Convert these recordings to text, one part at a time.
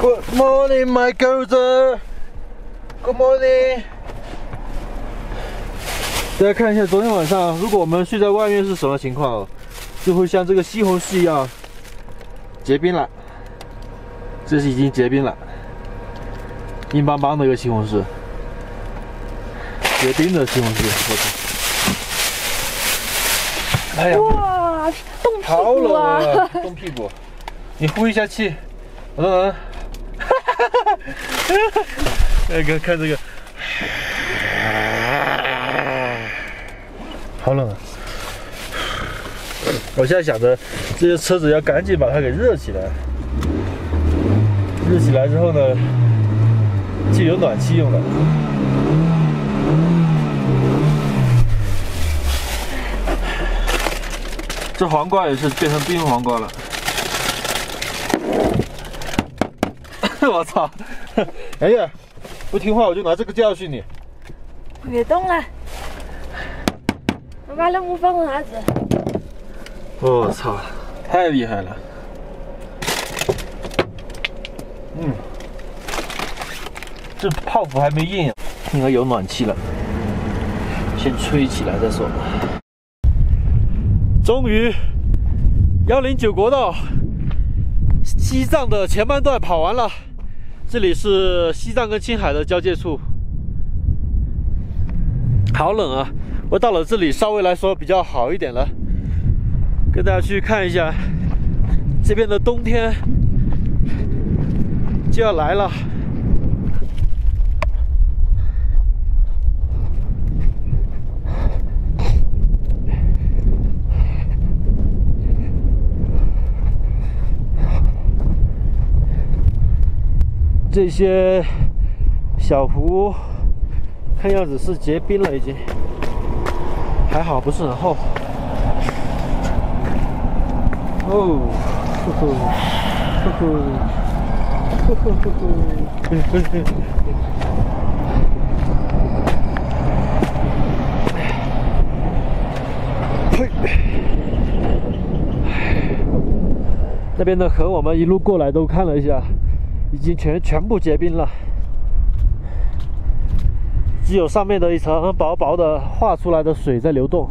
Good morning, my girls. Good morning. 大家看一下，昨天晚上如果我们睡在外面是什么情况？就会像这个西红柿一样结冰了。这是已经结冰了，硬邦邦的一个西红柿，结冰的西红柿，我操！哎呀，哇，冻屁股啊！冻屁股，你呼一下气，我都能。哎，看看这个，好冷啊！我现在想着，这些车子要赶紧把它给热起来。热起来之后呢，就有暖气用了。这黄瓜也是变成冰黄瓜了。我操！哎呀，不听话我就拿这个教训你。别动了，我把冷木放啥子？我操，太厉害了！嗯，这泡芙还没硬，应该有暖气了，先吹起来再说。终于，幺零九国道西藏的前半段跑完了，这里是西藏跟青海的交界处。好冷啊！我到了这里，稍微来说比较好一点了。跟大家去看一下这边的冬天就要来了。这些小湖看样子是结冰了，已经还好不是很厚。哦，呵呵，呵呵，呵呵呵呵，嘿嘿嘿。嘿，那边的河我们一路过来都看了一下，已经全全部结冰了，只有上面的一层薄薄的化出来的水在流动。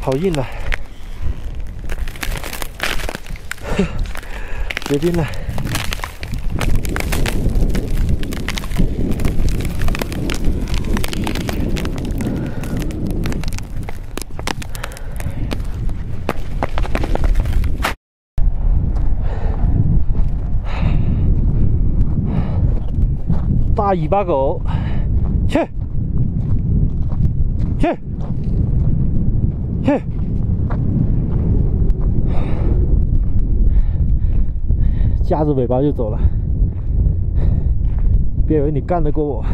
好硬啊！结冰了。大尾巴狗，去，去。去，夹着尾巴就走了，别以为你干得过我。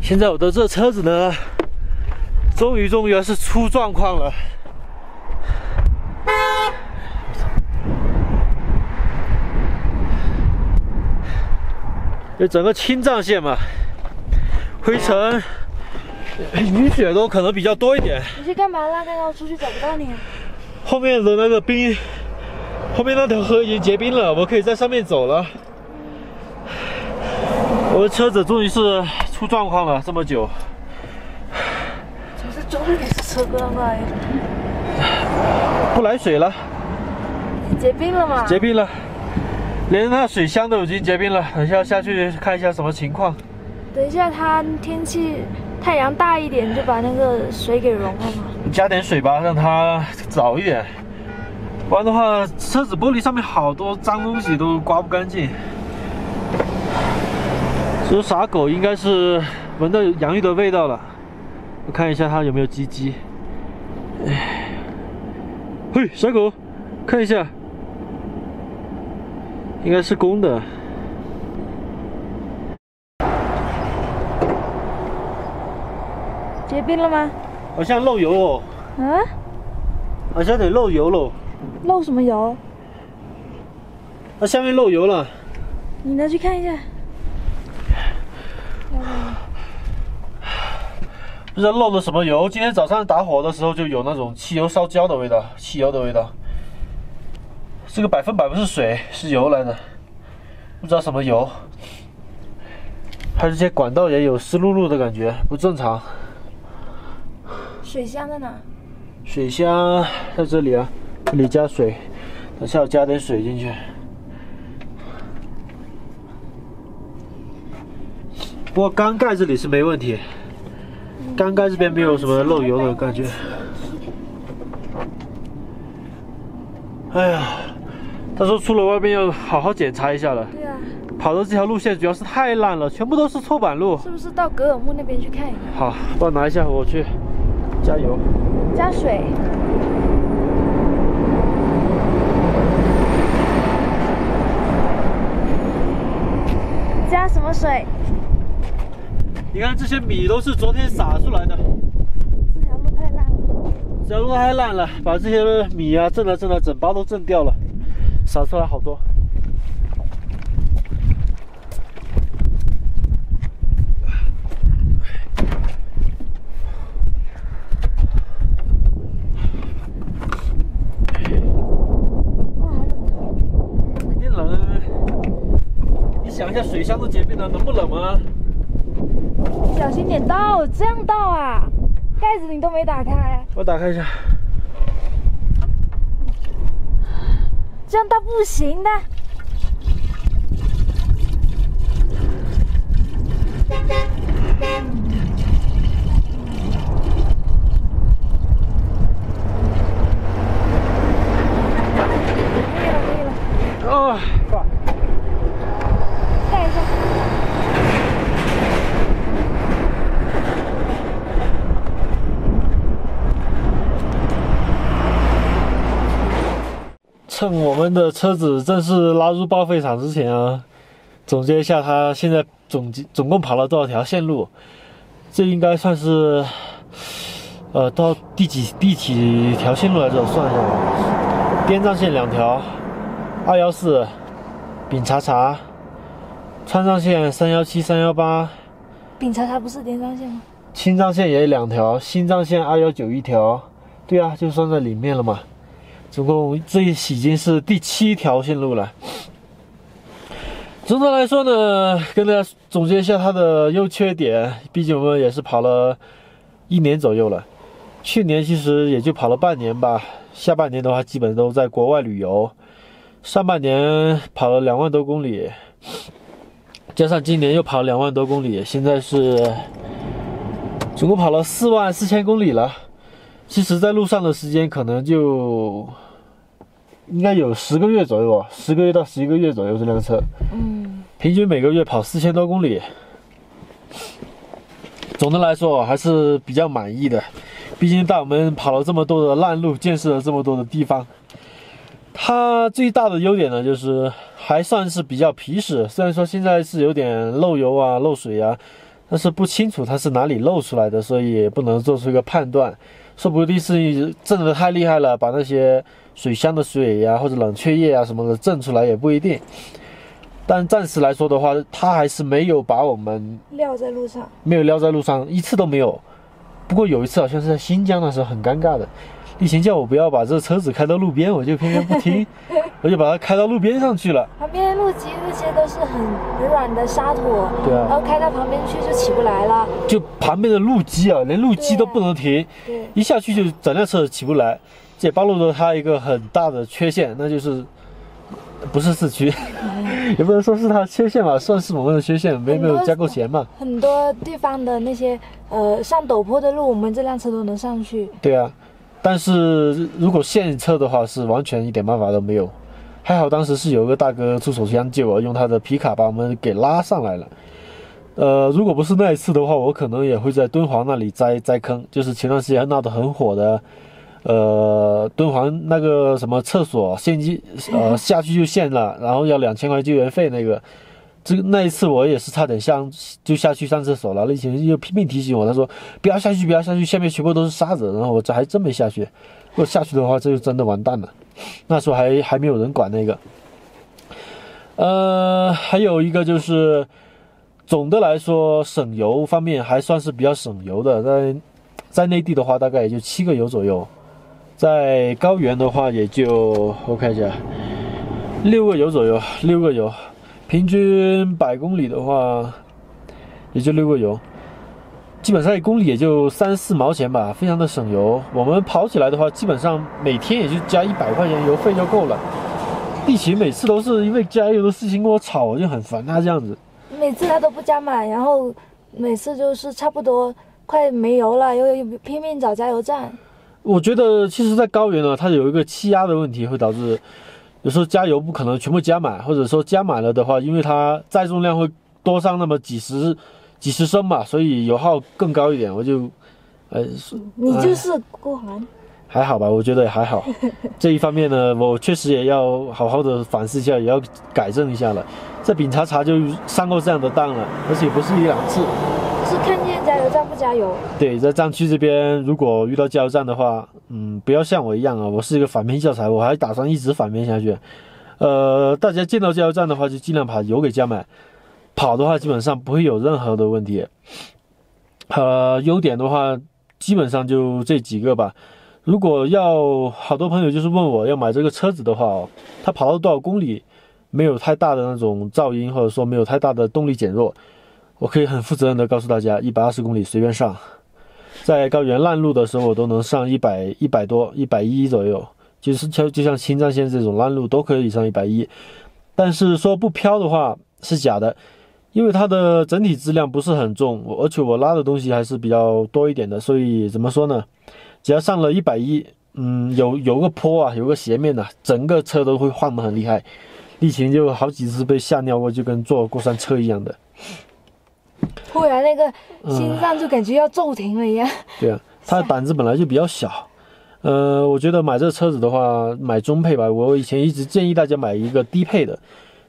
现在我的这车子呢，终于终于是出状况了。这整个青藏线嘛，灰尘、雨雪都可能比较多一点。你去干嘛啦？刚刚我出去找不到你。后面的那个冰，后面那条河已经结冰了，我可以在上面走了。我的车子终于是出状况了，这么久。这是终于是车关了。不来水了。结冰了吗？结冰了。连那水箱都已经结冰了，等一下下去看一下什么情况。等一下，它天气太阳大一点，就把那个水给融了嘛。加点水吧，让它早一点。不然的话，车子玻璃上面好多脏东西都刮不干净。这只傻狗应该是闻到洋芋的味道了，我看一下它有没有鸡鸡。哎，嘿，傻狗，看一下，应该是公的。结冰了吗？好像漏油哦，啊？好像得漏油喽。漏什么油？它下面漏油了。你拿去看一下。不知道漏了什么油。今天早上打火的时候就有那种汽油烧焦的味道，汽油的味道。这个百分百不是水，是油来的，不知道什么油。还有这些管道也有湿漉漉的感觉，不正常。水箱在哪？水箱在这里啊，这里加水，等下我加点水进去。不过缸盖这里是没问题，缸盖这边没有什么漏油的感觉。哎呀，他说出了外面要好好检查一下了。对啊，跑的这条路线主要是太烂了，全部都是错板路。是不是到格尔木那边去看一下？好，帮我拿一下，我去加油。加水。加什么水？你看这些米都是昨天撒出来的，这条路太烂了。这条路太烂了，把这些米啊震了震了，整包都震掉了，撒出来好多。哇，好冷肯定冷啊！你想一下，水箱都结冰了，能不冷吗？啊！小心点倒，这样倒啊！盖子你都没打开，我打开一下，这样倒不行的。可以了，可以了，哦，爸，盖一下。趁我们的车子正式拉入报废厂之前啊，总结一下，它现在总总共跑了多少条线路？这应该算是，呃，到第几第几条线路来着？我算一下吧。滇藏线两条，二幺四，丙察察，川藏线三幺七、三幺八，丙察察不是滇藏线吗？青藏线也两条，新藏线二幺九一条，对啊，就算在里面了嘛。总共这已经是第七条线路了。总的来说呢，跟大家总结一下它的优缺点。毕竟我们也是跑了一年左右了，去年其实也就跑了半年吧，下半年的话基本都在国外旅游，上半年跑了两万多公里，加上今年又跑了两万多公里，现在是总共跑了四万四千公里了。其实，在路上的时间可能就应该有十个月左右啊，十个月到十一个月左右。这辆车嗯，平均每个月跑四千多公里，总的来说还是比较满意的。毕竟带我们跑了这么多的烂路，见识了这么多的地方。它最大的优点呢，就是还算是比较皮实。虽然说现在是有点漏油啊、漏水啊，但是不清楚它是哪里漏出来的，所以也不能做出一个判断。说不定是震得太厉害了，把那些水箱的水呀、或者冷却液啊什么的震出来也不一定。但暂时来说的话，它还是没有把我们撂在路上。没有撂在路上，一次都没有。不过有一次好像是在新疆的时候，很尴尬的。丽琴叫我不要把这车子开到路边，我就偏偏不听，我就把它开到路边上去了。旁边路基那些都是很很软的沙土，对啊然后开到旁边去就起不来了。就旁边的路基啊，连路基都不能停，对，一下去就整辆车起不来。这也暴露了它一个很大的缺陷，那就是不是市区，也不能说是它的缺陷吧，算是我们的缺陷，没没有加够钱嘛。很多地方的那些呃上陡坡的路，我们这辆车都能上去。对啊，但是如果现车的话，是完全一点办法都没有。还好当时是有个大哥出手相救，用他的皮卡把我们给拉上来了。呃，如果不是那一次的话，我可能也会在敦煌那里栽栽坑，就是前段时间闹得很火的，呃，敦煌那个什么厕所陷进，呃，下去就陷了，然后要两千块救援费那个。这个那一次我也是差点上就下去上厕所了，那群又拼命提醒我，他说不要下去，不要下去，下面全部都是沙子。然后我这还真没下去，如果下去的话，这就真的完蛋了。那时候还还没有人管那个。呃，还有一个就是，总的来说省油方面还算是比较省油的，在在内地的话大概也就七个油左右，在高原的话也就我看一下，六个油左右，六个油。平均百公里的话，也就六个油，基本上一公里也就三四毛钱吧，非常的省油。我们跑起来的话，基本上每天也就加一百块钱油费就够了。地勤每次都是因为加油的事情跟我吵，我就很烦他这样子。每次他都不加满，然后每次就是差不多快没油了，又又拼命找加油站。我觉得其实，在高原呢，它有一个气压的问题，会导致。有时候加油不可能全部加满，或者说加满了的话，因为它载重量会多上那么几十几十升嘛，所以油耗更高一点。我就，呃，你就是孤寒，还好吧？我觉得还好。这一方面呢，我确实也要好好的反思一下，也要改正一下了。这丙察察就上过这样的当了，而且不是一两次。是看见加油站不加油？对，在藏区这边，如果遇到加油站的话，嗯，不要像我一样啊，我是一个反面教材，我还打算一直反面下去。呃，大家见到加油站的话，就尽量把油给加满，跑的话基本上不会有任何的问题。呃，优点的话，基本上就这几个吧。如果要好多朋友就是问我要买这个车子的话哦，它跑到多少公里，没有太大的那种噪音，或者说没有太大的动力减弱。我可以很负责任的告诉大家，一百二十公里随便上，在高原烂路的时候，我都能上一百一百多、一百一左右，就是就就像青藏线这种烂路都可以上一百一。但是说不飘的话是假的，因为它的整体质量不是很重，而且我拉的东西还是比较多一点的，所以怎么说呢？只要上了一百一，嗯，有有个坡啊，有个斜面呐，整个车都会晃得很厉害，疫情就好几次被吓尿过，就跟坐过山车一样的。突然那个心脏就感觉要骤停了一样。对啊，他的胆子本来就比较小。呃，我觉得买这车子的话，买中配吧。我以前一直建议大家买一个低配的，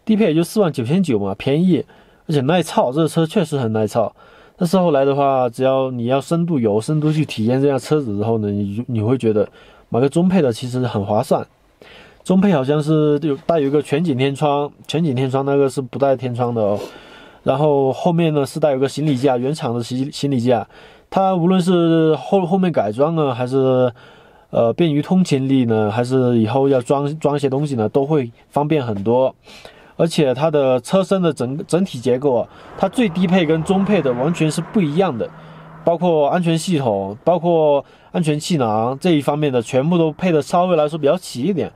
低配也就四万九千九嘛，便宜，而且耐操。这个车确实很耐操。但是后来的话，只要你要深度游、深度去体验这辆车子之后呢，你你会觉得买个中配的其实很划算。中配好像是有带有一个全景天窗，全景天窗那个是不带天窗的哦。然后后面呢是带有个行李架，原厂的行行李架，它无论是后后面改装呢，还是呃便于通勤力呢，还是以后要装装一些东西呢，都会方便很多。而且它的车身的整整体结构，它最低配跟中配的完全是不一样的，包括安全系统，包括安全气囊这一方面的，全部都配的稍微来说比较齐一点。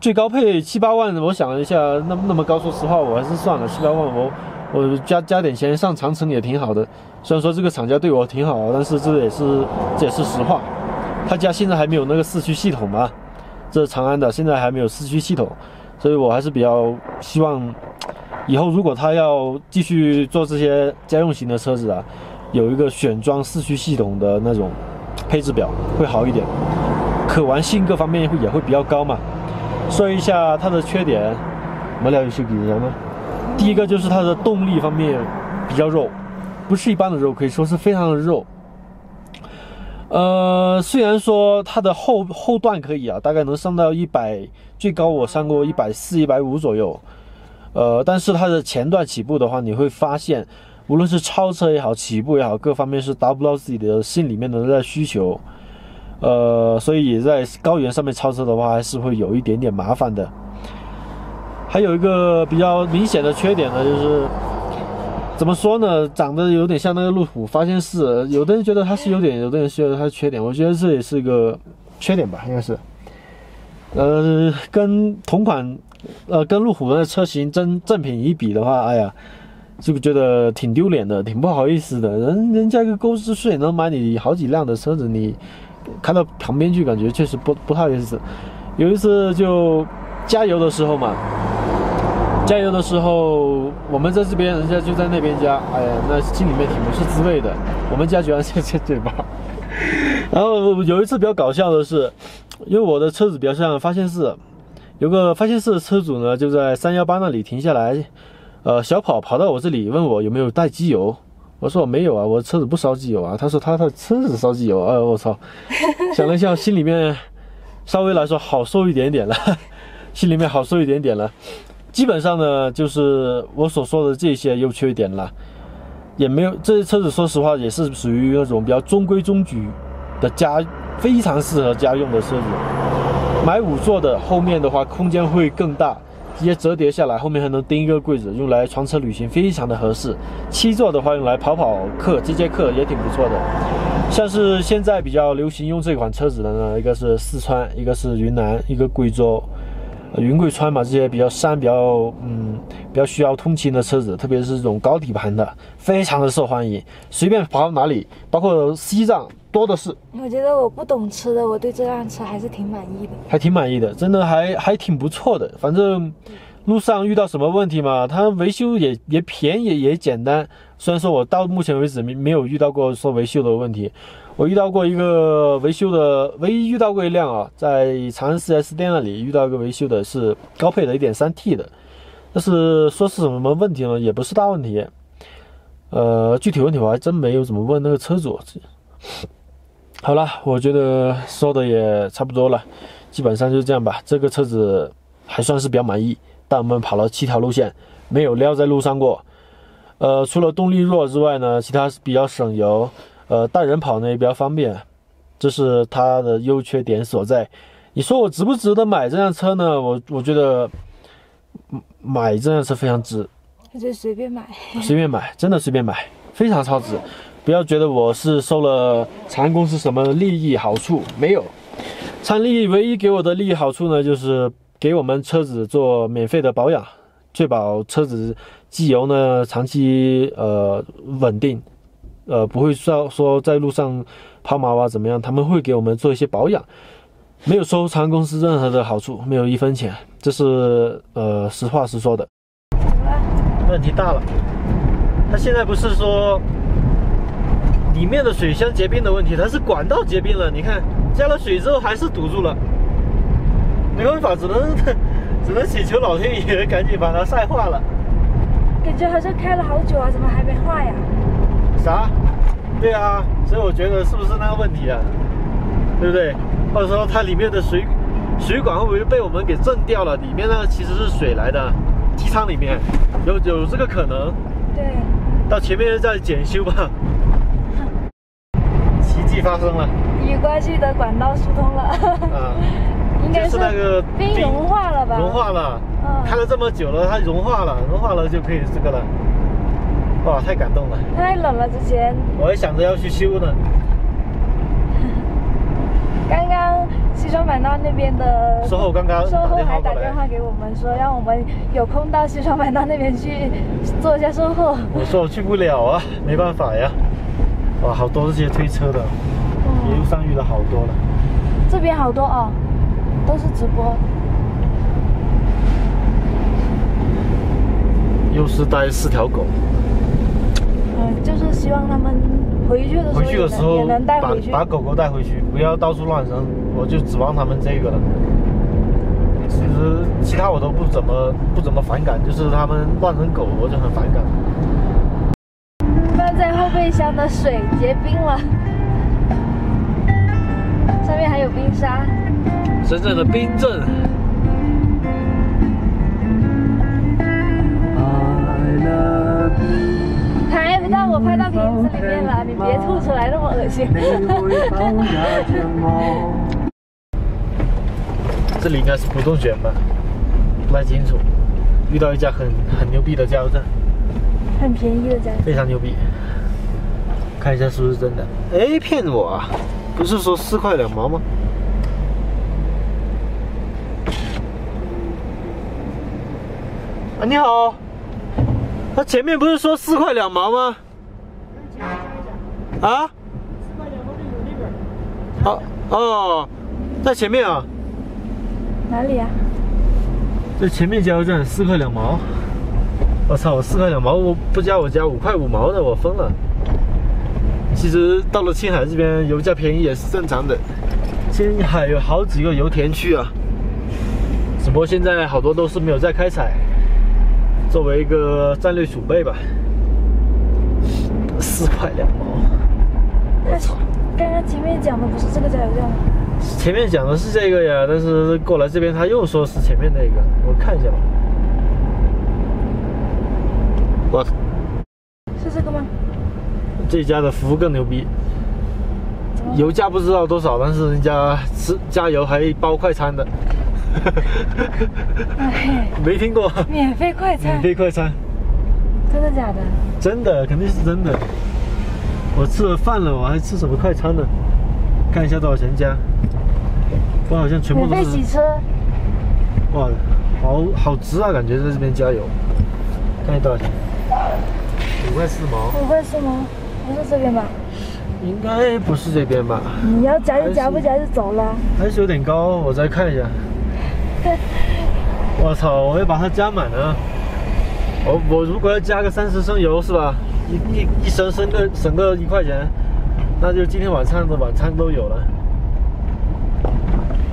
最高配七八万，我想了一下，那那么高，说实话我还是算了，七八万我。我加加点钱上长城也挺好的，虽然说这个厂家对我挺好，但是这也是这也是实话。他家现在还没有那个四驱系统嘛，这是长安的，现在还没有四驱系统，所以我还是比较希望以后如果他要继续做这些家用型的车子啊，有一个选装四驱系统的那种配置表会好一点，可玩性各方面会也会比较高嘛。说一下它的缺点，我们聊游戏给人吗？第一个就是它的动力方面比较肉，不是一般的肉，可以说是非常的肉。呃，虽然说它的后后段可以啊，大概能上到一百，最高我上过一百四、一百五左右。呃，但是它的前段起步的话，你会发现，无论是超车也好，起步也好，各方面是达不到自己的心里面的那需求。呃，所以在高原上面超车的话，还是会有一点点麻烦的。还有一个比较明显的缺点呢，就是怎么说呢，长得有点像那个路虎发现四。有的人觉得它是优点，有的人觉得它是缺点。我觉得这也是一个缺点吧，应该是。呃，跟同款，呃，跟路虎的车型真正品一比的话，哎呀，就觉得挺丢脸的，挺不好意思的。人人家一个公司税能买你好几辆的车子，你开到旁边去，感觉确实不不太有意思。有一次就加油的时候嘛，加油的时候我们在这边，人家就在那边加，哎呀，那心里面挺不是滋味的。我们家居然在这嘴巴。然后有一次比较搞笑的是，因为我的车子比较像发现四，有个发现四的车主呢就在三幺八那里停下来，呃，小跑跑到我这里问我有没有带机油。我说我没有啊，我车子不烧机油啊。他说他的车子烧机油，哎，我操！想了一下，心里面稍微来说好受一点点了，心里面好受一点点了。基本上呢，就是我所说的这些优缺点了，也没有这些车子，说实话也是属于那种比较中规中矩的家，非常适合家用的车子。买五座的，后面的话空间会更大。直接折叠下来，后面还能钉一个柜子，用来床车旅行非常的合适。七座的话，用来跑跑客、接接客也挺不错的。像是现在比较流行用这款车子的呢，一个是四川，一个是云南，一个贵州，云贵川嘛，这些比较山、比较嗯比较需要通勤的车子，特别是这种高底盘的，非常的受欢迎，随便跑到哪里，包括西藏。多的是，我觉得我不懂车的，我对这辆车还是挺满意的，还挺满意的，真的还还挺不错的。反正路上遇到什么问题嘛，它维修也也便宜也简单。虽然说我到目前为止没没有遇到过说维修的问题，我遇到过一个维修的，唯一遇到过一辆啊，在长安 4S 店那里遇到一个维修的是高配的 1.3T 的，但是说是什么问题呢，也不是大问题。呃，具体问题我还真没有怎么问那个车主。好了，我觉得说的也差不多了，基本上就这样吧。这个车子还算是比较满意，但我们跑了七条路线，没有撂在路上过。呃，除了动力弱之外呢，其他比较省油，呃，带人跑呢也比较方便，这是它的优缺点所在。你说我值不值得买这辆车呢？我我觉得买这辆车非常值，就随便买，随便买，真的随便买，非常超值。不要觉得我是收了长安公司什么利益好处，没有。长安利益唯一给我的利益好处呢，就是给我们车子做免费的保养，确保车子机油呢长期呃稳定，呃不会说说在路上抛锚啊怎么样，他们会给我们做一些保养，没有收长安公司任何的好处，没有一分钱，这是呃实话实说的。问题大了，他现在不是说。里面的水箱结冰的问题，它是管道结冰了。你看，加了水之后还是堵住了，没办法，只能 只能祈求老天爷赶紧把它晒化了。感觉好像开了好久啊，怎么还没化呀？啥？对啊，所以我觉得是不是那个问题啊？对不对？或者说它里面的水水管会不会被我们给震掉了？里面呢其实是水来的，机舱里面有有这个可能。对。到前面再检修吧。奇迹发生了，雨刮器的管道疏通了。啊，应该是那个冰融化了吧？融化了。嗯。开了这么久了，它融化了，融化了就可以这个了。哇，太感动了。太冷了，之前。我还想着要去修呢。刚刚西双版纳那边的售后刚刚售后还打电话给我们说，让我们有空到西双版纳那边去做一下售后。我说我去不了啊，没办法呀。哇，好多这些推车的，一路上遇了好多了。这边好多哦，都是直播。又是带四条狗。嗯，就是希望他们回去的时候，回去的时候能带回去，把把狗狗带回去，不要到处乱扔。我就指望他们这个了。其实其他我都不怎么不怎么反感，就是他们乱扔狗，我就很反感。在后备箱的水结冰了，上面还有冰沙。深圳的冰镇。拍不到我拍到瓶子里面了，你别吐出来那么恶心。这里应该是不动卷吧？不太清楚。遇到一家很很牛逼的加油站。很便宜的加油。非常牛逼。看一下是不是真的？哎，骗我啊！不是说四块两毛吗？啊，你好。他前面不是说四块两毛吗？啊？四块两毛的有那边。好。哦，在前面啊，哪里啊？在前面加油站四块两毛。我操，我四块两毛，我不加我加五块五毛的，我疯了。其实到了青海这边，油价便宜也是正常的。青海有好几个油田区啊，只不过现在好多都是没有在开采，作为一个战略储备吧。四块两毛，我操！刚刚前面讲的不是这个加油站吗？前面讲的是这个呀，但是过来这边他又说是前面那个，我看一下吧。我操是这个吗？这家的服务更牛逼，油价不知道多少，但是人家吃加油还包快餐的，哎，没听过？免费快餐免，费快餐，真的假的？真的肯定是真的。我吃了饭了，我还吃什么快餐呢？看一下多少钱加。我好像全部都是免费洗车，哇，好好值啊，感觉在这边加油。看一下多少钱？五块四毛，五块四毛？不是这边吧？应该不是这边吧？你要加就加，不加就走了。还是有点高，我再看一下。我操！我要把它加满了。我我如果要加个三十升油是吧？一一一升升个省个一块钱，那就今天晚上的晚餐都有了。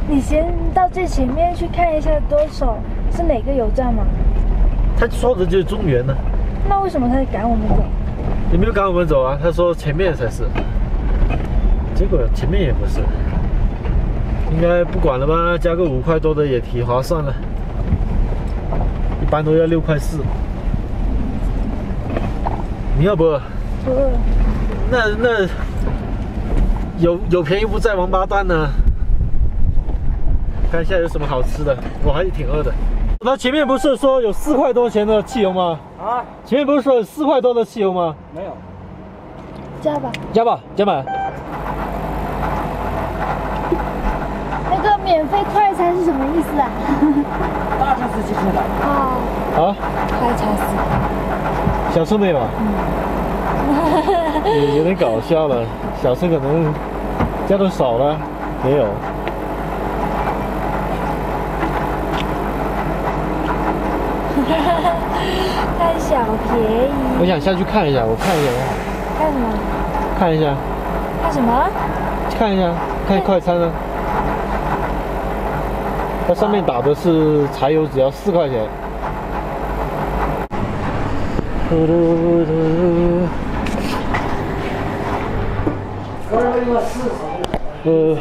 你先到最前面去看一下多少是哪个油站嘛？他说的就是中原呢，那为什么他赶我们走？你没有赶我们走啊？他说前面才是，结果前面也不是。应该不管了吧？加个五块多的也挺划算了，一般都要六块四。你要不？不，那那有有便宜不占王八蛋呢？看一下有什么好吃的，我还是挺饿的。那前面不是说有四块多钱的汽油吗？啊，前面不是说有四块多的汽油吗？没有，加吧。加吧，加满。那个免费快餐是什么意思啊？大车司机开的。啊，啊，快餐死。小车没有啊？有有点搞笑了，小车可能加的少了，没有。贪小便宜。我想下去看一下，我看一下，干什么？看一下，看什么？看一下，看快餐啊。它上面打的是柴油只要四块钱。嘟嘟嘟呃，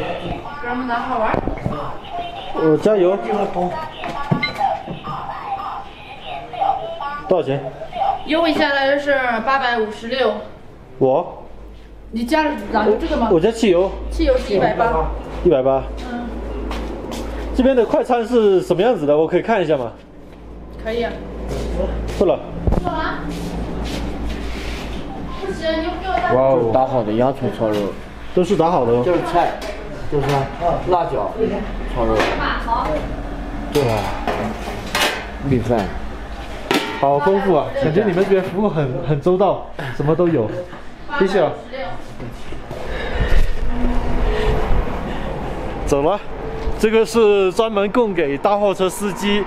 哥们哪好玩？我加油。多少钱？优惠下来的是八百五十六，我你加了哪个这个吗我？加汽油汽油是一百八，一百八。嗯，这边的快餐是什么样子的？我可以看一下吗？可以啊。不了。干嘛？不行，你给我哇哦，打好的洋葱炒肉，都是打好的哦。就是菜，就是辣椒炒肉，对啊，米饭。好丰富啊！感觉你们这边服务很很周到，什么都有。谢谢啊。走了，这个是专门供给大货车司机，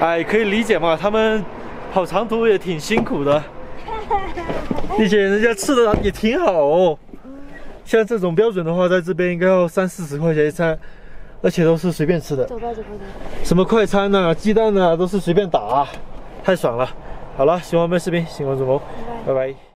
哎，可以理解嘛，他们跑长途也挺辛苦的，并且人家吃的也挺好哦。像这种标准的话，在这边应该要三四十块钱一餐，而且都是随便吃的。走吧，走吧，走。什么快餐呐、鸡蛋呐、都是随便打，太爽了。好了，喜欢我们视频，请关注我，拜拜